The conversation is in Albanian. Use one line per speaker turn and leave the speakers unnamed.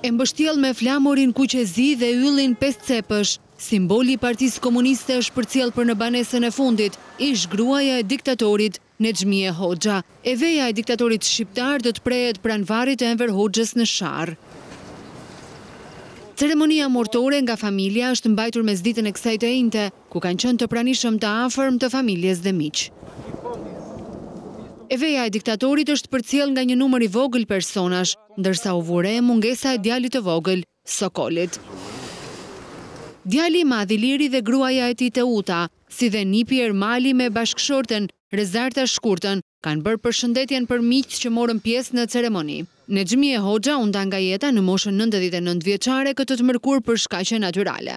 E mbështjellë me flamurin kuq e zi dhe yllin pesë cepësh, simboli i Partisë Komuniste është përcjellë për në banesën e fundit, ish-gruaja e diktatorit, Nexhmije Hoxha. E veja e diktatorit shqiptar do të prehet pranë varrit të Enver Hoxhës në Sharrë. Ceremonia mortore nga familja është mbajtur mesditën e kësaj të enjte, Ku kanë qënë të pranishëm të afërm të familjes dhe miq. E veja e diktatorit është përcjellë nga një numër i vogël personash, ndërsa u vu re mungesa e djalit të vogël, Sokolit. Djali i madh Iliri dhe gruaja e tij Teuta, si dhe nipi Ermali me bashkëshorten, Rezarta Shkurtën, kanë bërë përshëndetjen për miqtë që morën pjesë në ceremoni. Nexhmije Hoxha u nda nga jeta në moshën nëntëdhjetë e nëntë vjeçare këtë të mërkurë për shkaqe natyrale.